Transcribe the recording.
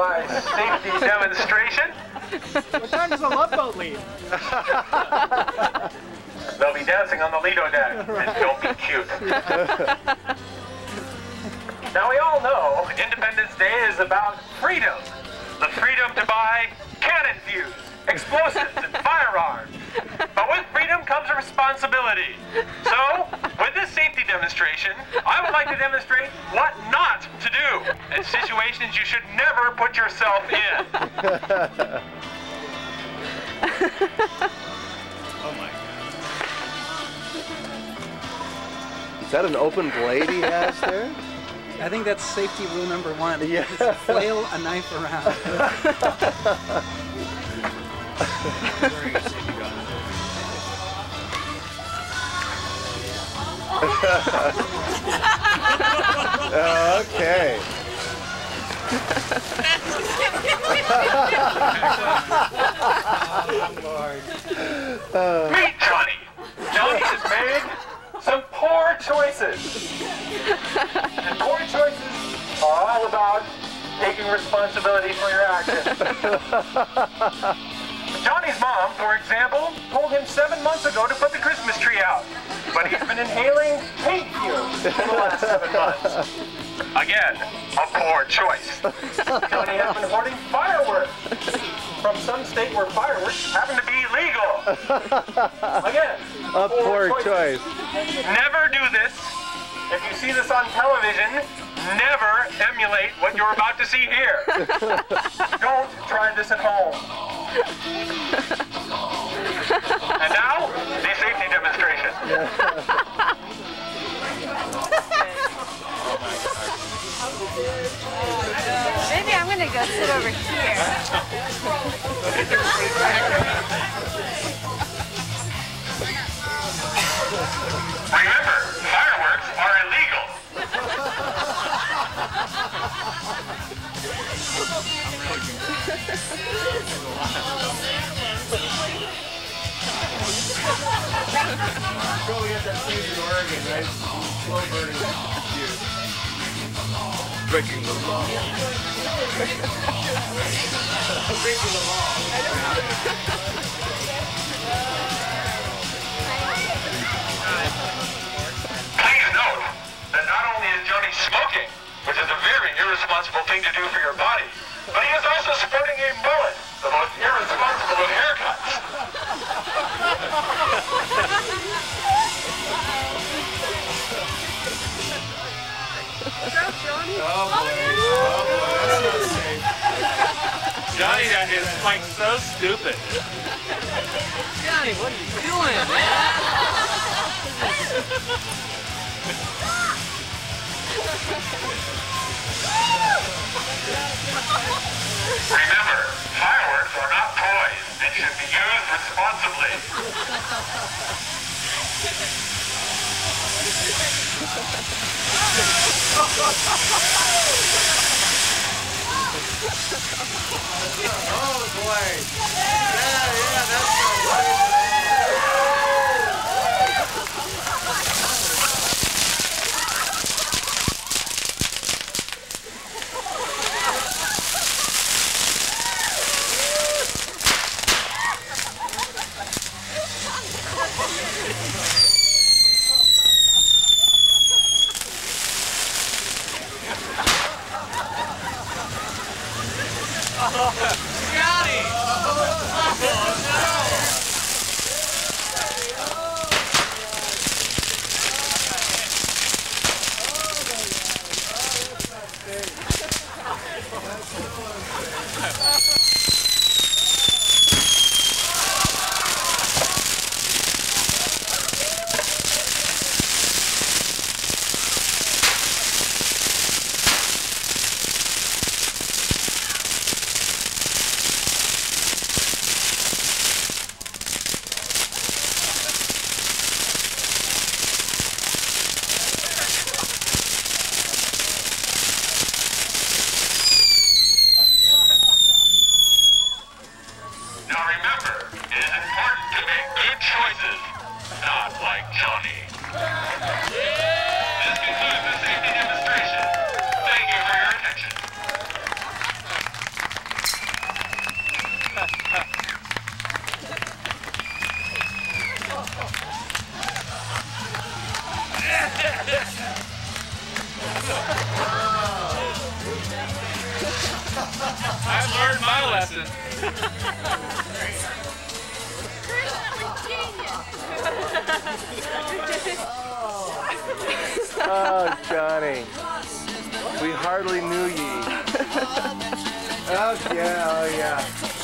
4th July safety demonstration. What time does the love boat leave? They'll be dancing on the Lido deck, and don't be cute. now we all know Independence Day is about freedom. The freedom to buy cannon fuse, explosives, and firearms. But with freedom comes a responsibility. So, with this safety demonstration, I would like to demonstrate what not to do in situations you should never put yourself in. Oh my god. Is that an open blade he has there? I think that's safety rule number one. Yeah. Is flail a knife around. Okay. Meet Johnny. Johnny has made some poor choices. And poor choices are all about taking responsibility for your actions. Johnny's mom, for example, told him seven months ago to put the Christmas tree out. But he's been inhaling paint fumes for the last seven months. Again, a poor choice. Johnny has been hoarding fireworks from some state where fireworks happen to be legal. Again, A poor choice. Never do this. If you see this on television, never emulate what you're about to see here. Don't try this at home. Maybe I'm gonna go sit over here. Remember, fireworks are illegal. Breaking the law. Breaking the law. Please note that not only is Johnny smoking, which is a very irresponsible thing to do for your body, but he is also sporting a mullet, the most irresponsible of haircuts. Oh boy. Oh boy. That's not safe. Johnny, that is like so stupid. Johnny, what are you doing, man? Remember, fireworks are not toys and should be used responsibly. Oh boy. Now remember, it is important to make good choices, not like Johnny. This concludes the safety demonstration. Thank you for your attention. I've learned my lesson. Oh, Johnny. We hardly knew ye. Oh, yeah, oh, yeah.